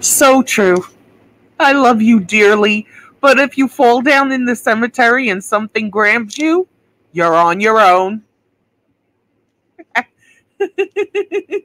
So true. I love you dearly, but if you fall down in the cemetery and something grabs you, you're on your own.